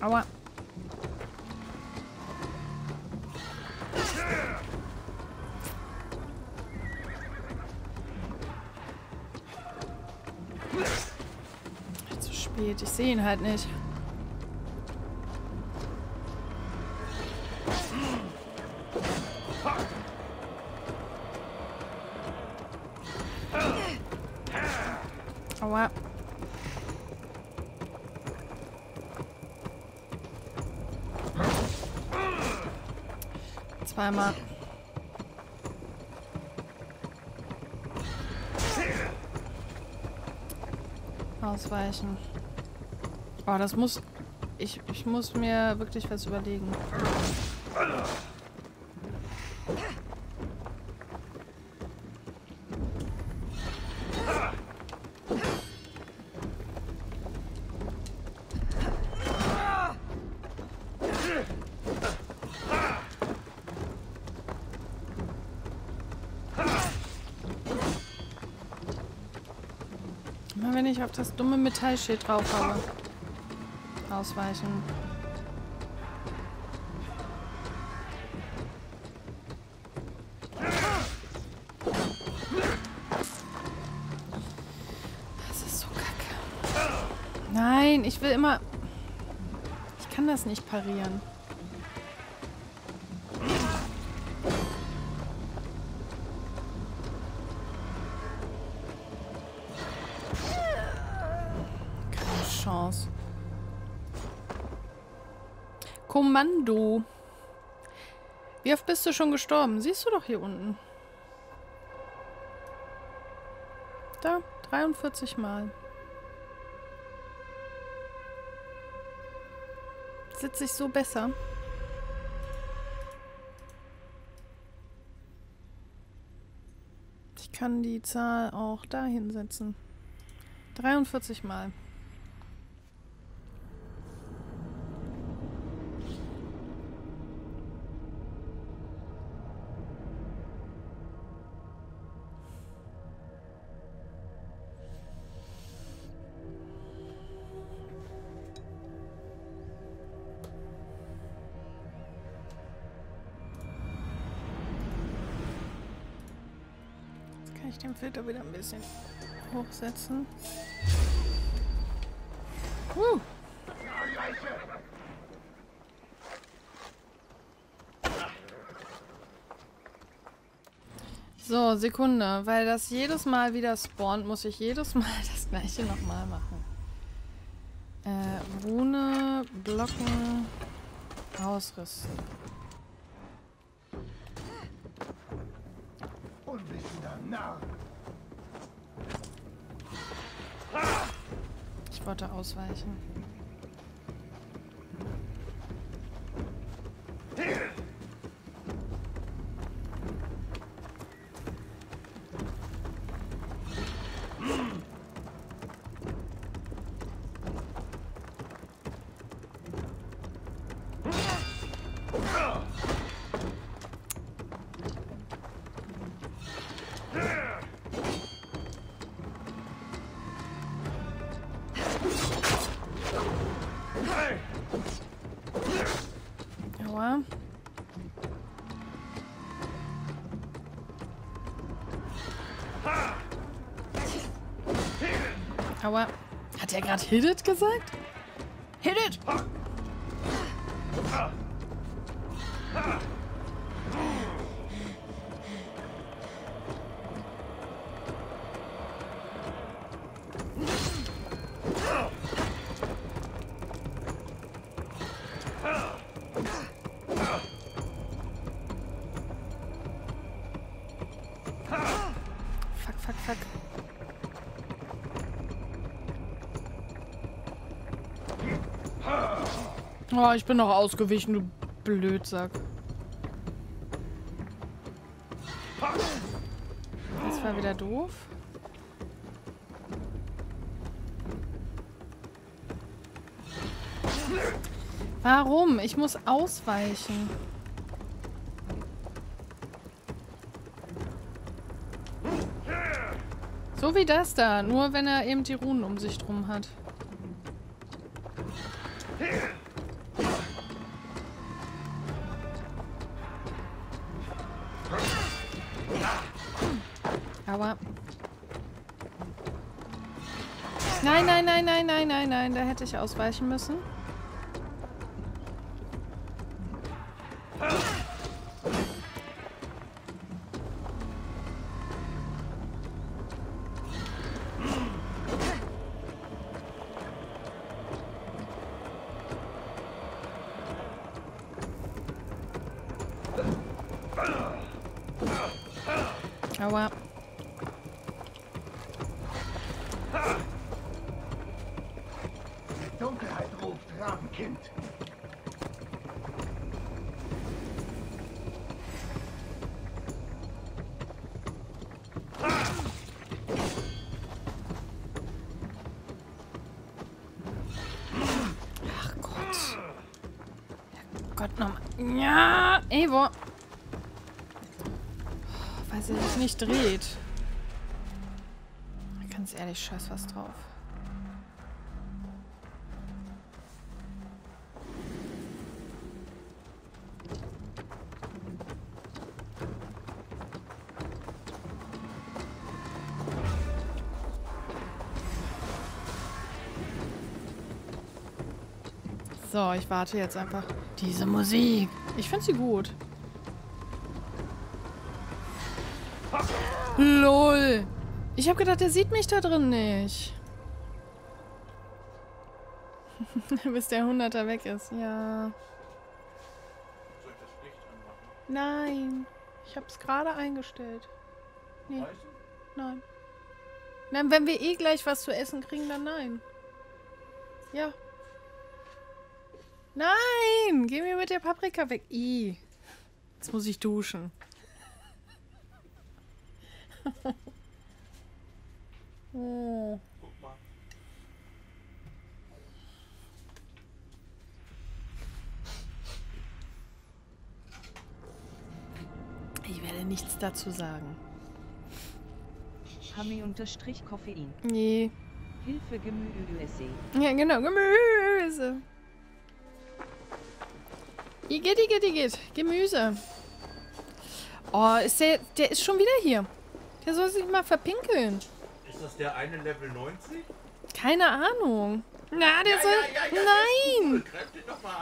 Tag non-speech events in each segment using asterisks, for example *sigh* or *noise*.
Aua. Zu spät. Ich sehe ihn halt nicht. Aua. Zweimal. Ausweichen. Oh, das muss... Ich, ich muss mir wirklich was überlegen. Ich auf das dumme Metallschild drauf habe. Ausweichen. Das ist so kacke. Nein, ich will immer... Ich kann das nicht parieren. Chance. Kommando. Wie oft bist du schon gestorben? Siehst du doch hier unten. Da, 43 Mal. Sitze ich so besser? Ich kann die Zahl auch da hinsetzen. 43 Mal. Ich den Filter wieder ein bisschen hochsetzen. Uh. So, Sekunde. Weil das jedes Mal wieder spawnt, muss ich jedes Mal *laughs* das gleiche nochmal machen. Äh, Rune, Blocken, ausrüsten. Ich wollte ausweichen. Aua. Aua. Hat er gerade Hit it gesagt? Hit it! Fuck. Oh, ich bin noch ausgewichen, du Blödsack. Das war wieder doof. Warum? Ich muss ausweichen. So wie das da, nur wenn er eben die Runen um sich drum hat. Aua. Nein, nein, nein, nein, nein, nein, nein, da hätte ich ausweichen müssen. Aua. Die Dunkelheit ruft Rabenkind. Ach Gott. Gott nochmal. Ja, Evo. Sie sich nicht dreht. Ganz ehrlich, scheiß was drauf. So, ich warte jetzt einfach. Diese Musik. Ich finde sie gut. LOL. Ich habe gedacht, der sieht mich da drin nicht. *laughs* Bis der 100er weg ist. Ja. Soll ich das Licht anmachen? Nein. Ich habe es gerade eingestellt. Nee, nein. Nein, wenn wir eh gleich was zu essen kriegen, dann nein. Ja. Nein! Geh mir mit der Paprika weg. I. Jetzt muss ich duschen. Oh. Guck mal. Ich werde nichts dazu sagen. Hami unterstrich Koffein. Nee. Hilfe Gemüse. Ja, genau. Gemüse. Igitt, igitt, igitt. Gemüse. Oh, ist der, der ist schon wieder hier. Der soll sich mal verpinkeln. Ist das der eine Level 90? Keine Ahnung. Na, der soll... der ist cool. Nein!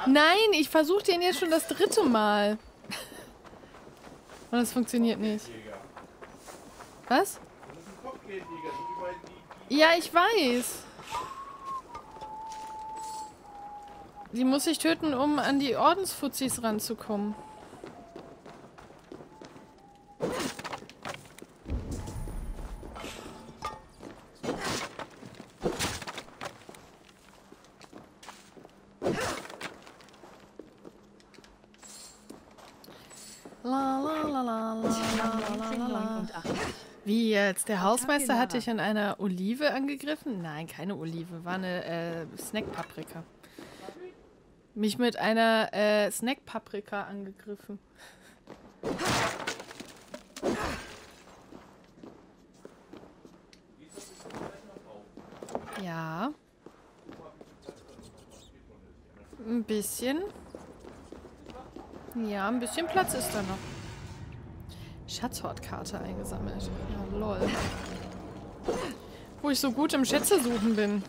An. Nein, ich versuche den jetzt schon das dritte Mal. *laughs* Und es funktioniert nicht. Was? Das Ja, ich weiß. Die muss ich töten, um an die Ordensfuzis ranzukommen. Wie jetzt? Der Hausmeister Lara. hat dich an einer Olive angegriffen? Nein, keine Olive. War eine äh, Snackpaprika. Mich mit einer äh, Snackpaprika angegriffen. Ja. Ein bisschen. Ja, ein bisschen Platz ist da noch. Schatzhortkarte eingesammelt. Ja, lol. Wo ich so gut im Schätze suchen bin.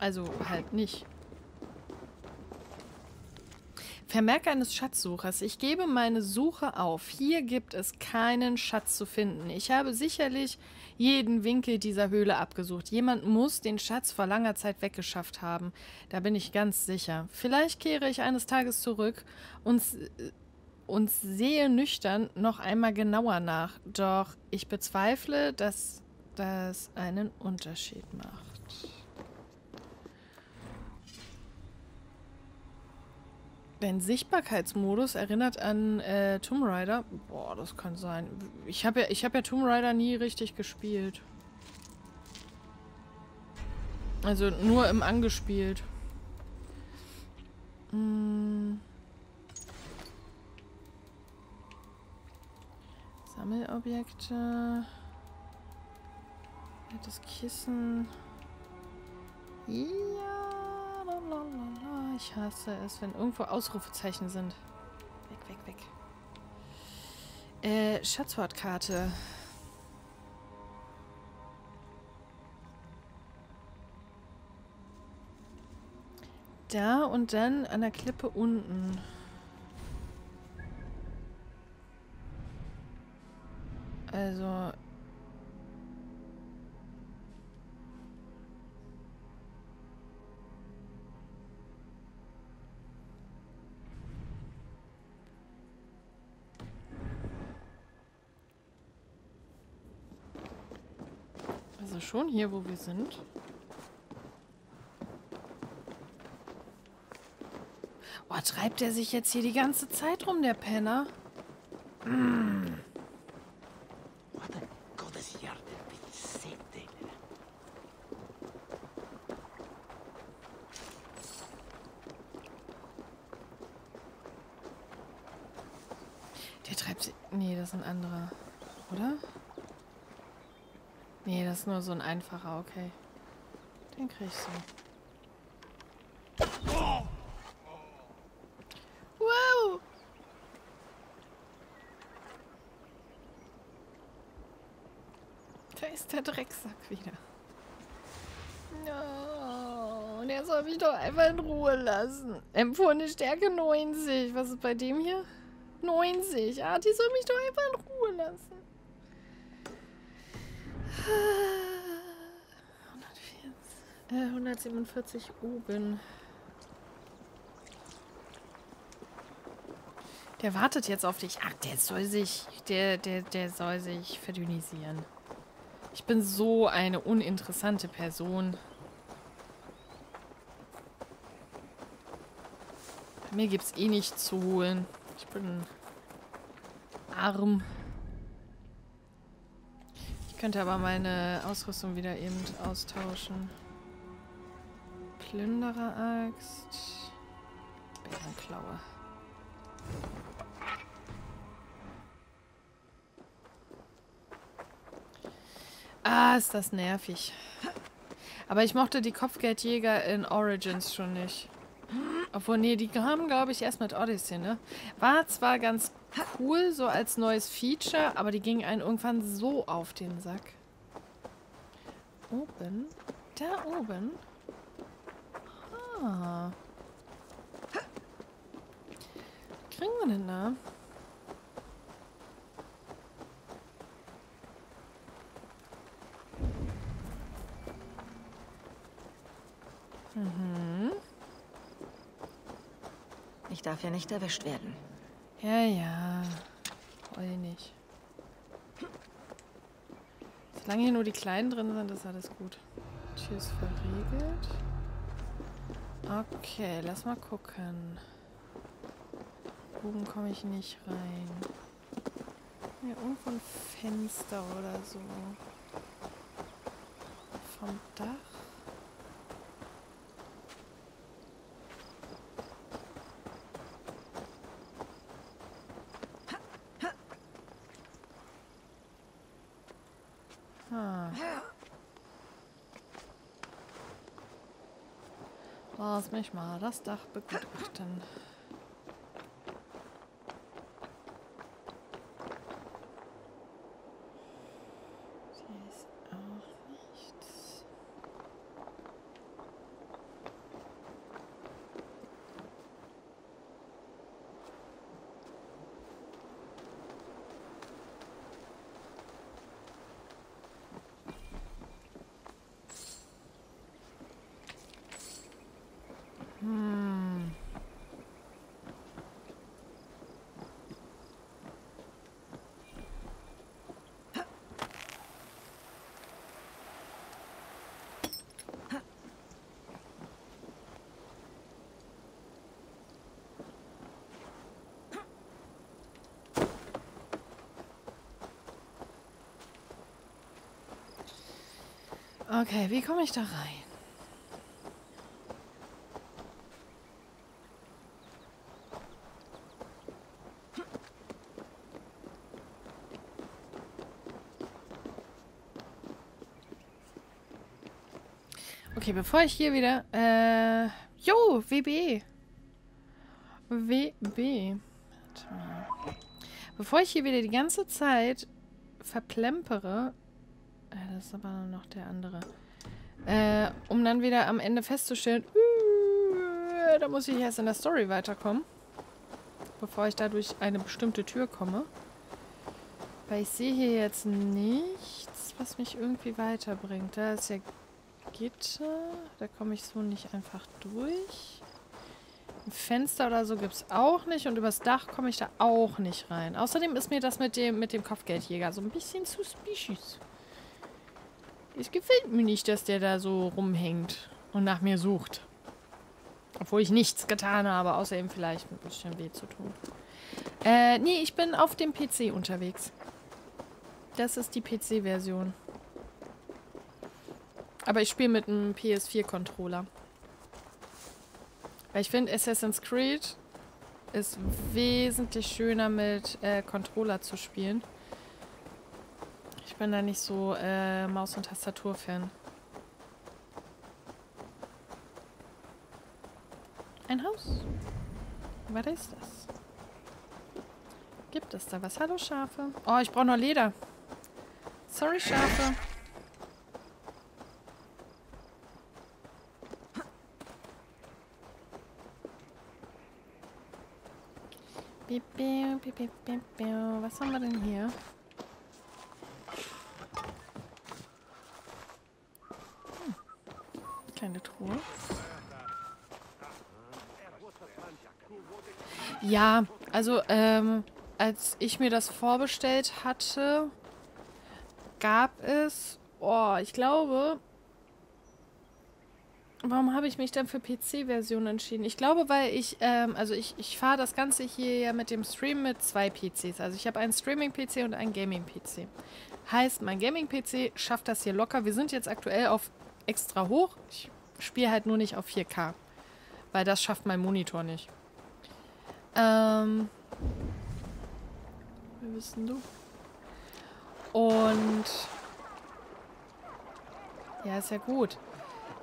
Also halt nicht. Vermerk eines Schatzsuchers. Ich gebe meine Suche auf. Hier gibt es keinen Schatz zu finden. Ich habe sicherlich jeden Winkel dieser Höhle abgesucht. Jemand muss den Schatz vor langer Zeit weggeschafft haben. Da bin ich ganz sicher. Vielleicht kehre ich eines Tages zurück und, und sehe nüchtern noch einmal genauer nach. Doch ich bezweifle, dass das einen Unterschied macht. Dein Sichtbarkeitsmodus erinnert an äh, Tomb Raider. Boah, das kann sein. Ich habe ja, hab ja Tomb Raider nie richtig gespielt. Also nur im Angespielt. Hm. Sammelobjekte. Das Kissen. Ja, lalalala. Ich hasse es, wenn irgendwo Ausrufezeichen sind. Weg, weg, weg. Äh, Schatzwortkarte. Da und dann an der Klippe unten. Also... schon hier, wo wir sind. Boah, treibt er sich jetzt hier die ganze Zeit rum, der Penner? Guarda, codesiar del pizzette. Der treibt sich... Nee, das ist ein anderer. Oder? Nee, das ist nur so ein einfacher, okay. Den krieg ich so. Wow! Da ist der Drecksack wieder. No, der soll mich doch einfach in Ruhe lassen. Empfohlene Stärke 90. Was ist bei dem hier? 90. Ah, die soll mich doch einfach in Ruhe lassen. 140, äh, 147 oben. Der wartet jetzt auf dich. Ach, der soll sich, der, der, der soll sich verdünnisieren. Ich bin so eine uninteressante Person. Bei mir gibt's eh nichts zu holen. Ich bin arm. Ich könnte aber meine Ausrüstung wieder eben austauschen. Plünderer-Axt. Bärenklaue. Ah, ist das nervig. Aber ich mochte die Kopfgeldjäger in Origins schon nicht. Obwohl, nee, die kamen, glaube ich, erst mit Odyssey, ne? War zwar ganz cool, so als neues Feature, aber die gingen einen irgendwann so auf den Sack. Oben? Da oben? Ah. Was kriegen wir denn da? Mhm. Ich darf ja nicht erwischt werden. Ja, ja. Heul nicht. Solange hier nur die Kleinen drin sind, ist alles gut. Tür ist verriegelt. Okay, lass mal gucken. Oben komme ich nicht rein. Hier irgendwo ein Fenster oder so. Vom Dach. Ah. Mich mal das Dach begutachten. Hier ist auch nichts. Hm. Okay, wie komme ich da rein? Okay, bevor ich hier wieder... Äh, jo, WB. WB. Warte mal. Bevor ich hier wieder die ganze Zeit verplempere... Das ist aber noch der andere. Äh, um dann wieder am Ende festzustellen... Äh, da muss ich erst in der Story weiterkommen. Bevor ich da durch eine bestimmte Tür komme. Weil ich sehe hier jetzt nichts, was mich irgendwie weiterbringt. Da ist ja Gitter. Da komme ich so nicht einfach durch. Ein Fenster oder so gibt es auch nicht. Und übers Dach komme ich da auch nicht rein. Außerdem ist mir das mit dem, mit dem Kopfgeldjäger so ein bisschen zu species. Es gefällt mir nicht, dass der da so rumhängt und nach mir sucht. Obwohl ich nichts getan habe, außer ihm vielleicht ein bisschen weh zu tun. Äh, nee, ich bin auf dem PC unterwegs. Das ist die PC-Version. Aber ich spiele mit einem PS4-Controller. Weil ich finde, Assassin's Creed ist wesentlich schöner mit äh, Controller zu spielen. Ich bin da nicht so äh, Maus- und Tastatur-Fan. Ein Haus. Was ist das? Gibt es da was? Hallo Schafe. Oh, ich brauche noch Leder. Sorry, Schafe. Was haben wir denn hier? Kleine Truhe. Ja, also ähm, als ich mir das vorbestellt hatte, gab es, oh, ich glaube, warum habe ich mich dann für PC-Version entschieden? Ich glaube, weil ich, ähm, also ich, ich fahre das Ganze hier ja mit dem Stream mit zwei PCs. Also ich habe einen Streaming-PC und einen Gaming-PC. Heißt, mein Gaming-PC schafft das hier locker. Wir sind jetzt aktuell auf extra hoch. Ich spiele halt nur nicht auf 4K. Weil das schafft mein Monitor nicht. Ähm. Wer bist denn du? Und. Ja, ist ja gut.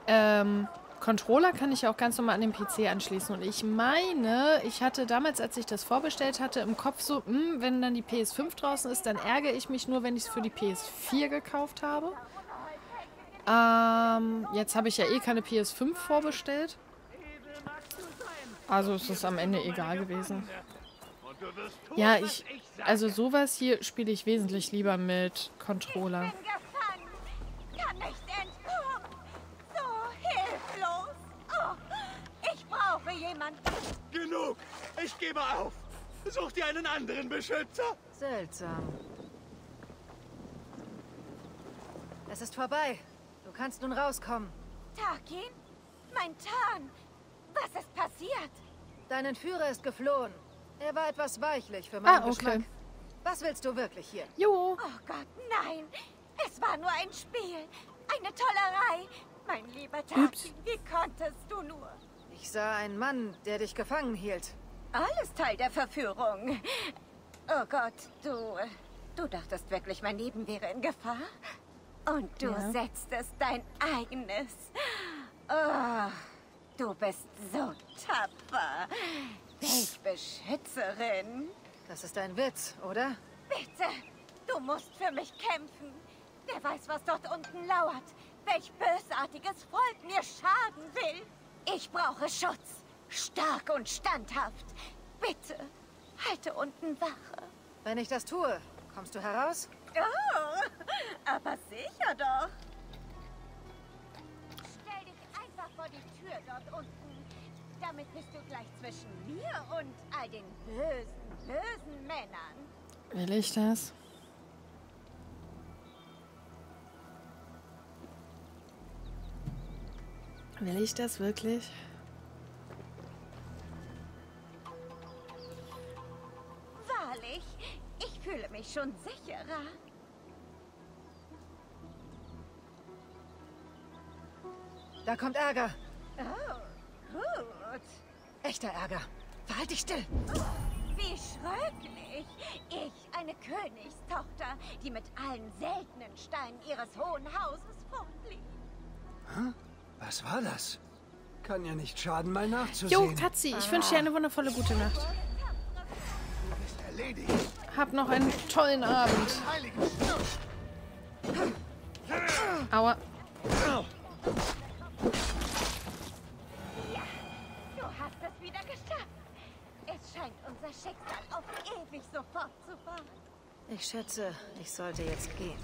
Ähm, Controller kann ich auch ganz normal an den PC anschließen. Und ich meine, ich hatte damals, als ich das vorbestellt hatte, im Kopf so, hm, wenn dann die PS5 draußen ist, dann ärgere ich mich nur, wenn ich es für die PS4 gekauft habe. Ähm, jetzt habe ich ja eh keine PS5 vorbestellt. Also ist es am Ende egal gewesen. Ja, ich. Also sowas hier spiele ich wesentlich lieber mit Controller. bin gefangen. Kann nicht entkommen. So hilflos. Oh, ich brauche jemanden. Genug! Ich gebe auf! Such dir einen anderen Beschützer! Seltsam. Es ist vorbei. Du kannst nun rauskommen. Tarkin? Mein Tarn. Was ist passiert? Dein Entführer ist geflohen. Er war etwas weichlich für meinen Ah, okay. Geschmack. Was willst du wirklich hier? Jo. Oh Gott, nein. Es war nur ein Spiel. Eine Tollerei. Mein lieber Tarkin, wie konntest du nur? Ich sah einen Mann, der dich gefangen hielt. Alles Teil der Verführung. Oh Gott, du. Du dachtest wirklich, mein Leben wäre in Gefahr? Und du Ja. setztest dein eigenes. Oh, du bist so tapfer. Welch Beschützerin. Das ist ein Witz, oder? Bitte, du musst für mich kämpfen. Wer weiß, was dort unten lauert. Welch bösartiges Volk mir schaden will. Ich brauche Schutz. Stark und standhaft. Bitte, halte unten Wache. Wenn ich das tue, kommst du heraus? Oh, aber sicher doch. Stell dich einfach vor die Tür dort unten. Damit bist du gleich zwischen mir und all den bösen, bösen Männern. Will ich das? Will ich das wirklich? Wahrlich, ich fühle mich schon sicherer. Da kommt Ärger. Oh, gut. Echter Ärger. Verhalt dich still. Wie schröcklich. Ich, eine Königstochter, die mit allen seltenen Steinen ihres hohen Hauses fortfliegt. Was war das? Kann ja nicht schaden, mal Jo, nachzusehen. Katzi, ich wünsche dir eine wundervolle gute Nacht. Erledigt. Hab noch einen tollen Abend. Aua. Ich schätze, ich sollte jetzt gehen.